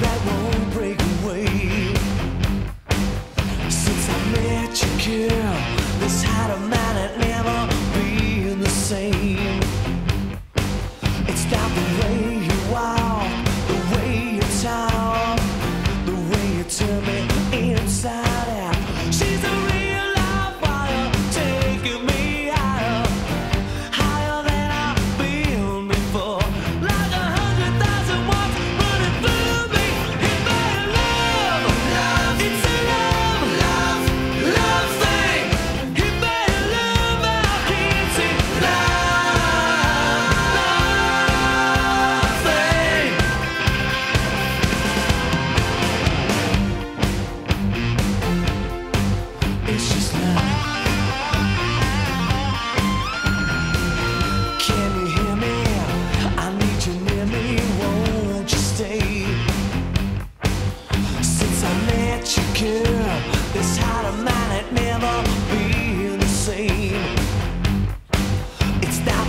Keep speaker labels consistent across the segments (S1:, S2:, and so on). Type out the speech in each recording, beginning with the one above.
S1: that won't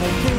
S1: I